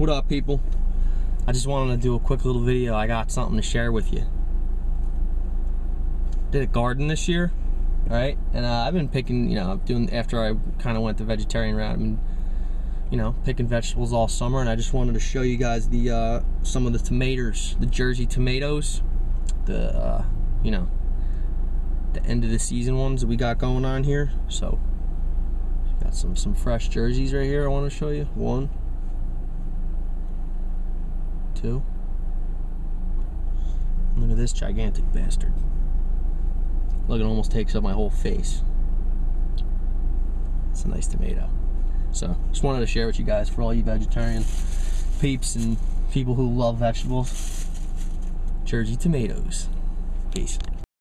what up people? I just wanted to do a quick little video. I got something to share with you. Did a garden this year, right? And uh, I've been picking, you know, doing after I kind of went the vegetarian route. I've been, you know, picking vegetables all summer, and I just wanted to show you guys the uh, some of the tomatoes, the Jersey tomatoes, the uh, you know, the end of the season ones that we got going on here. So, got some some fresh jerseys right here. I want to show you one two. Look at this gigantic bastard. Look, it almost takes up my whole face. It's a nice tomato. So, just wanted to share with you guys for all you vegetarian peeps and people who love vegetables. Jersey tomatoes. Peace.